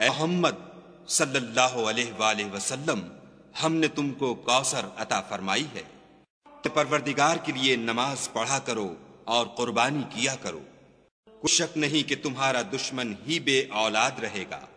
ए मोहम्मद सल्लल्लाहु अलैहि वसल्लम, हमने तुमको कौसर अता फरमाई है। कि परवरदिगार के लिए नमाज़ पढ़ा करो और कुर्बानी किया करो। कुछ शक नहीं कि तुम्हारा दुश्मन ही बे औलाद रहेगा।